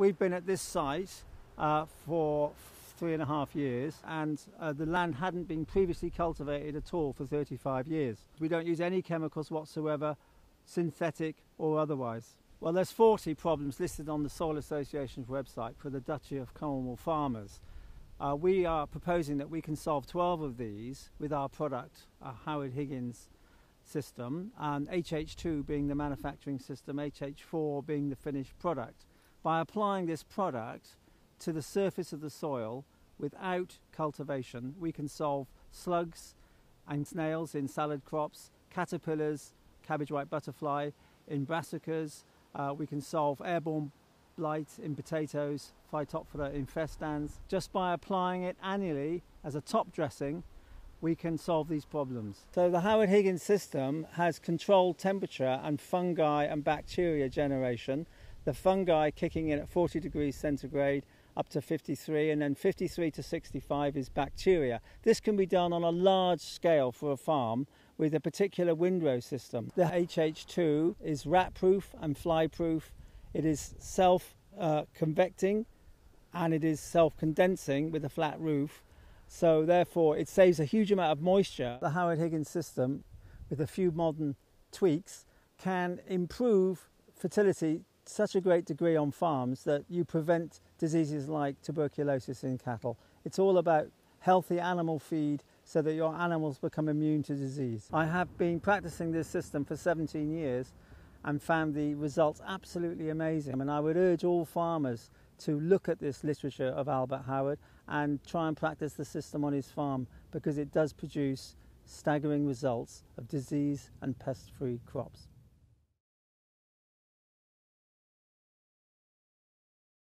We've been at this site uh, for three and a half years, and uh, the land hadn't been previously cultivated at all for 35 years. We don't use any chemicals whatsoever, synthetic or otherwise. Well, there's 40 problems listed on the Soil Association's website for the Duchy of Cornwall farmers. Uh, we are proposing that we can solve 12 of these with our product, a Howard Higgins system, and HH2 being the manufacturing system, HH4 being the finished product. By applying this product to the surface of the soil without cultivation, we can solve slugs and snails in salad crops, caterpillars, cabbage white butterfly in brassicas. Uh, we can solve airborne blight in potatoes, Phytophthora infestans. Just by applying it annually as a top dressing, we can solve these problems. So the Howard Higgins system has controlled temperature and fungi and bacteria generation. The fungi kicking in at 40 degrees centigrade up to 53 and then 53 to 65 is bacteria. This can be done on a large scale for a farm with a particular windrow system. The HH2 is rat proof and fly proof. It is self uh, convecting and it is self condensing with a flat roof. So, therefore, it saves a huge amount of moisture. The Howard Higgins system, with a few modern tweaks, can improve fertility such a great degree on farms that you prevent diseases like tuberculosis in cattle. It's all about healthy animal feed so that your animals become immune to disease. I have been practicing this system for 17 years and found the results absolutely amazing. And I would urge all farmers to look at this literature of Albert Howard and try and practice the system on his farm because it does produce staggering results of disease and pest free crops.